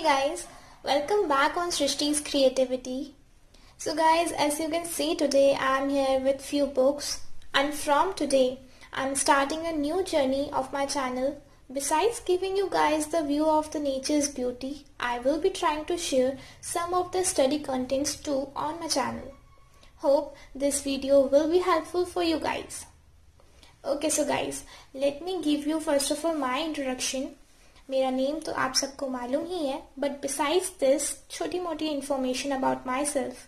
Hey guys, welcome back on Shrishti's Creativity. So guys, as you can see today I am here with few books and from today I am starting a new journey of my channel. Besides giving you guys the view of the nature's beauty, I will be trying to share some of the study contents too on my channel. Hope this video will be helpful for you guys. Okay so guys, let me give you first of all my introduction मेरा name तो आप सबको मालूम ही है but besides this छोटी मोटी information about myself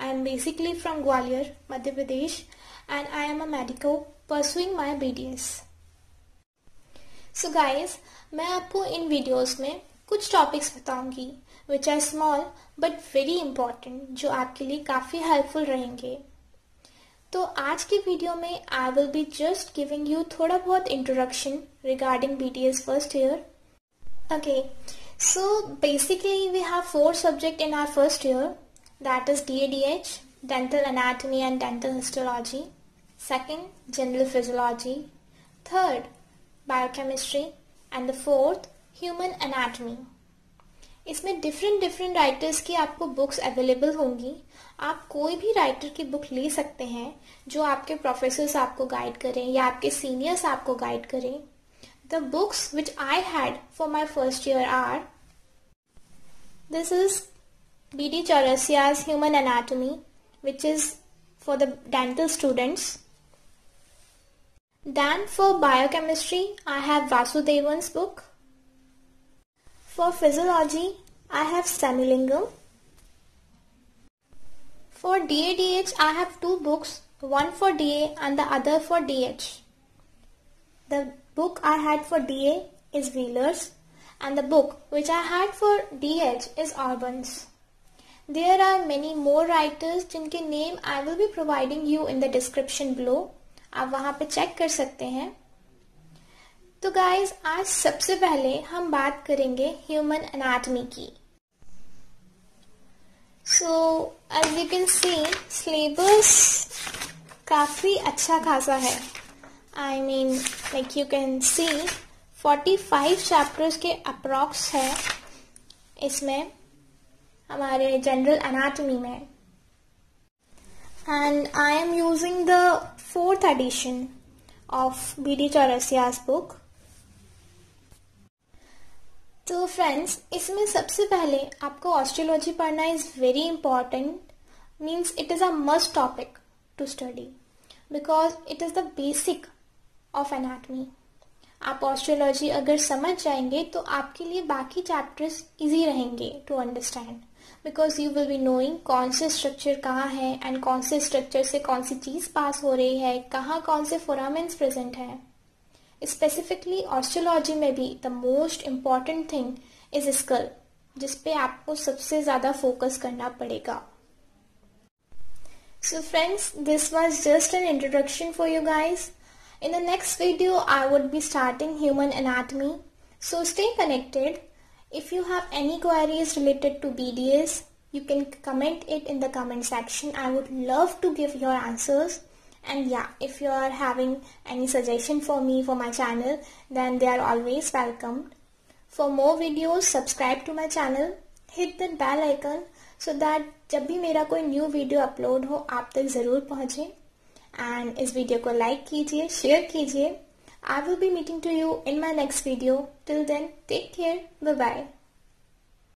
I am basically from Gwalior, Madhya Pradesh and I am a medico pursuing my B D S so guys मैं आपको इन वीडियोस में कुछ टॉपिक्स बताऊँगी which are small but very important जो आपके लिए काफ़ी हेल्पफुल रहेंगे. तो आज की वीडियो में I will be just giving you थोड़ा बहुत introduction regarding B T S first year Okay, so basically we have four subjects in our first year that is DADH, Dental Anatomy and Dental Histology, second General Physiology, third Biochemistry and the fourth Human Anatomy. इसमें different different writers की आपको books available होंगी आप कोई भी writer की book ले सकते हैं जो आपके प्रोफेसर्स आपको गाइड करें या आपके सीनियर्स आपको गाइड करें The books which I had for my first year are this is B.D. Chaurasia's Human Anatomy which is for the dental students. Then for biochemistry I have Vasudevan's book. For physiology I have Samulingam. For DADH I have two books, one for DA and the other for DH. The book I had for DA is Wheelers and the book which I had for DH is Albans. There are many more writers जिनके name I will be providing you in the description below. आप वहाँ पे check कर सकते हैं तो guys आज सबसे पहले हम बात करेंगे ह्यूमन एनाटमी की so as you can see syllabus काफ़ी अच्छा खासा है I mean like you can see 45 chapters के अप्रॉक्स है इसमें हमारे जनरल एनाटॉमी में। I am using the fourth edition of B D Chaurasia's book तो फ्रेंड्स इसमें सबसे पहले आपको ऑस्ट्रोलॉजी पढ़ना is very important means it is a must topic to study because it is the basic of anatomy आप osteology अगर समझ जाएँगे तो आपके लिए बाकी चैप्टर्स इजी रहेंगे to understand because you will be knowing कौन से स्ट्रक्चर कहाँ है एंड कौन से स्ट्रक्चर से कौन सी चीज़ पास हो रही है, कहाँ कौन से फोरामेंट्स प्रेजेंट है. स्पेसिफिकली ऑस्ट्रोलॉजी में भी the most important thing is skull जिसपे आपको सबसे ज़्यादा फोकस करना पड़ेगा. So friends this was just an introduction for you guys In the next video, I would be starting human anatomy. So stay connected. If you have any queries related to BDS, you can comment it in the comment section. I would love to give your answers. And yeah, if you are having any suggestion for me for my channel, then they are always welcomed. For more videos, subscribe to my channel. Hit the bell icon so that जब भी मेरा कोई new video upload हो आप तक ज़रूर पहुँचे and इस वीडियो को लाइक कीजिए शेयर कीजिए. I will be meeting to you in my next video till then take care bye bye